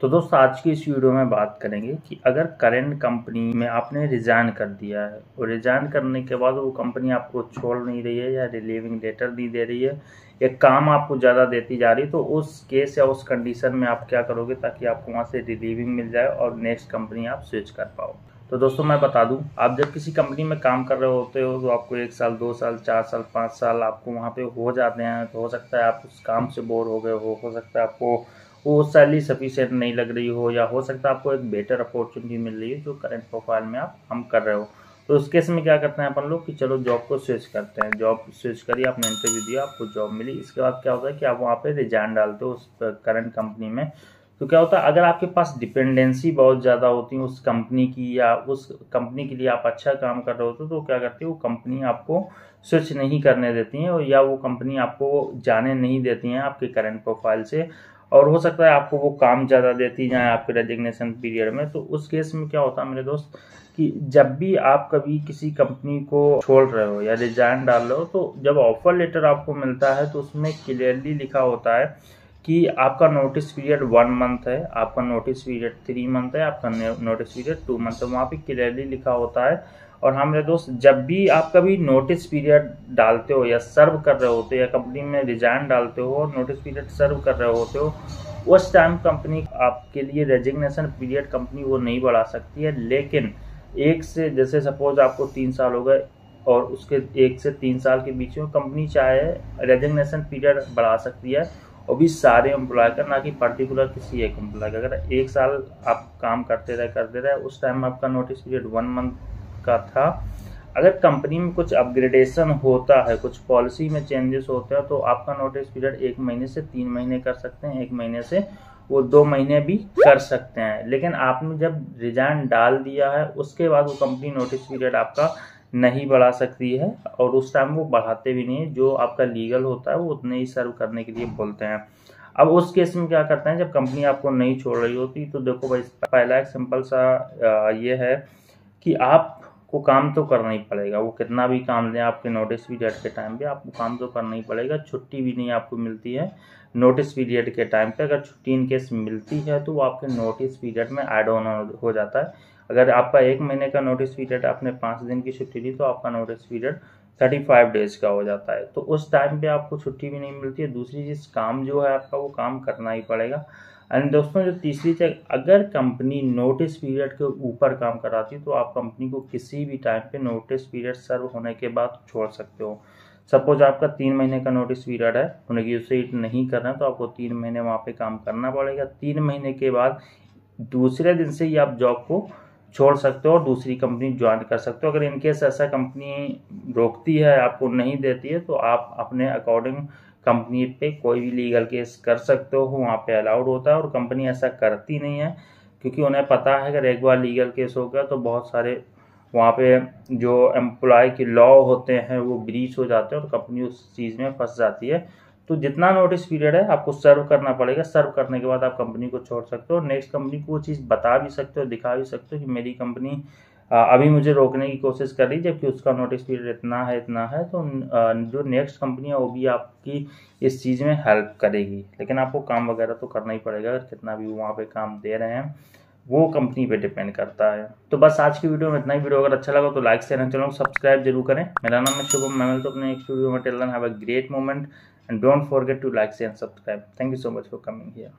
तो दोस्तों, आज की इस वीडियो में बात करेंगे कि अगर करंट कंपनी में आपने रिजाइन कर दिया है, और रिजाइन करने के बाद वो कंपनी आपको छोड़ नहीं रही है या रिलीविंग लेटर नहीं दे रही है, या काम आपको ज़्यादा देती जा रही है तो उस केस या उस कंडीशन में आप क्या करोगे ताकि आपको वहाँ से रिलीविंग मिल जाए और नेक्स्ट कंपनी आप स्विच कर पाओ। तो दोस्तों, मैं बता दूँ, आप जब किसी कंपनी में काम कर रहे होते हो तो आपको एक साल, दो साल, चार साल, पाँच साल आपको वहाँ पे हो जाते हैं तो हो सकता है आप उस काम से बोर हो गए हो हो सकता है आपको वो सैलरी सफिशियंट नहीं लग रही हो या हो सकता है आपको एक बेटर अपॉर्चुनिटी मिल रही है जो करंट प्रोफ़ाइल में आप हम कर रहे हो। तो उस केस में क्या करते हैं अपन लोग कि चलो जॉब को स्विच करते हैं। जॉब स्विच करिए आपने इंटरव्यू दिया, आपको जॉब मिली। इसके बाद क्या होता है कि आप वहाँ पे रिजाइन डालते हो उस करंट कंपनी में। तो क्या होता है, अगर आपके पास डिपेंडेंसी बहुत ज़्यादा होती है उस कंपनी की या उस कंपनी के लिए आप अच्छा काम कर रहे होते हो तो क्या करती है, वो कंपनी आपको स्विच नहीं करने देती है या वो कंपनी आपको जाने नहीं देती हैं आपके करंट प्रोफ़ाइल से। और हो सकता है आपको वो काम ज़्यादा देती जाए आपके रेजिग्नेशन पीरियड में। तो उस केस में क्या होता है मेरे दोस्त, कि जब भी आप कभी किसी कंपनी को छोड़ रहे हो या रिजाइन डाल रहे हो तो जब ऑफ़र लेटर आपको मिलता है तो उसमें क्लियरली लिखा होता है कि आपका नोटिस पीरियड वन मंथ है, आपका नोटिस पीरियड थ्री मंथ है, आपका नोटिस पीरियड टू मंथ है। वहाँ पे क्लियरली लिखा होता है और हाँ मेरे दोस्त, जब भी आप कभी नोटिस पीरियड डालते हो या सर्व कर रहे होते हो या कंपनी में रिजाइन डालते हो और नोटिस पीरियड सर्व कर रहे होते हो, उस टाइम कंपनी आपके लिए रेजिग्नेशन पीरियड कंपनी वो नहीं बढ़ा सकती है। लेकिन एक से, जैसे सपोज़ आपको तीन साल हो गए और उसके एक से तीन साल के बीच में कंपनी चाहे रेजिग्नेशन पीरियड बढ़ा सकती है और भी सारे एम्प्लॉय का, ना कि पर्टिकुलर किसी एक एम्प्लॉय का। अगर एक साल आप काम करते रहे करते रहे, उस टाइम आपका नोटिस पीरियड वन मंथ का था। अगर कंपनी में कुछ अपग्रेडेशन होता है, कुछ पॉलिसी में चेंजेस होते हैं तो आपका नोटिस पीरियड एक महीने से तीन महीने कर सकते हैं, एक महीने से वो दो महीने भी कर सकते हैं। लेकिन आपने जब रिजाइन डाल दिया है, उसके बाद वो कंपनी नोटिस पीरियड आपका नहीं बढ़ा सकती है और उस टाइम वो बढ़ाते भी नहीं जो आपका लीगल होता है, वो उतने ही सर्व करने के लिए बोलते हैं। अब उस केस में क्या करते हैं, जब कंपनी आपको नहीं छोड़ रही होती तो देखो भाई, पहला एक सिंपल सा ये है कि आप को काम तो करना ही पड़ेगा। वो कितना भी काम लें, आपके नोटिस पीरियड के टाइम पे आपको काम तो करना ही पड़ेगा। छुट्टी भी नहीं आपको मिलती है नोटिस पीरियड के टाइम पे। अगर छुट्टी इन केस मिलती है तो वो आपके नोटिस पीरियड में एड ऑन हो जाता है। अगर आपका एक महीने का नोटिस पीरियड आपने पाँच दिन की छुट्टी ली तो आपका notice period thirty five days का हो जाता है। तो उस टाइम पे आपको छुट्टी भी नहीं मिलती है। दूसरी चीज़, काम जो है आपका, वो काम करना ही पड़ेगा। एंड दोस्तों, जो तीसरी चीज़ अगर कंपनी नोटिस पीरियड के ऊपर काम कराती है तो आप कंपनी को किसी भी टाइम पे नोटिस पीरियड सर्व होने के बाद छोड़ सकते हो। सपोज़ आपका तीन महीने का नोटिस पीरियड है, उन्हें नेगोशिएट नहीं करना तो आपको तीन महीने वहाँ पे काम करना पड़ेगा। तीन महीने के बाद दूसरे दिन से ही आप जॉब को छोड़ सकते हो और दूसरी कंपनी ज्वाइन कर सकते हो। अगर इनकेस ऐसा कंपनी रोकती है, आपको नहीं देती है तो आप अपने अकॉर्डिंग कंपनी पे कोई भी लीगल केस कर सकते हो, वहाँ पे अलाउड होता है और कंपनी ऐसा करती नहीं है, क्योंकि उन्हें पता है अगर एक बार लीगल केस हो गया तो बहुत सारे वहाँ पे जो एम्प्लॉय के लॉ होते हैं वो ब्रीच हो जाते हैं और कंपनी उस चीज़ में फंस जाती है। तो जितना नोटिस पीरियड है, आपको सर्व करना पड़ेगा। सर्व करने के बाद आप कंपनी को छोड़ सकते हो नेक्स्ट कंपनी को वो चीज़ बता भी सकते हो, दिखा भी सकते हो कि मेरी कंपनी अभी मुझे रोकने की कोशिश कर रही जबकि उसका नोटिस पीरियड इतना है इतना है तो जो नेक्स्ट कंपनी है, वो भी आपकी इस चीज़ में हेल्प करेगी। लेकिन आपको काम वगैरह तो करना ही पड़ेगा, अगर कितना भी वहाँ पे काम दे रहे हैं, वो कंपनी पे डिपेंड करता है। तो बस आज की वीडियो में इतना ही। वीडियो अगर अच्छा लगा तो लाइक शेयर चैनल सब्सक्राइब ज़रूर करें। मेरा नाम है शुभम। मैं मिलता अपने नेक्स्ट वीडियो में। Till have a great moment and don't forget to like share subscribe thank you so much for coming here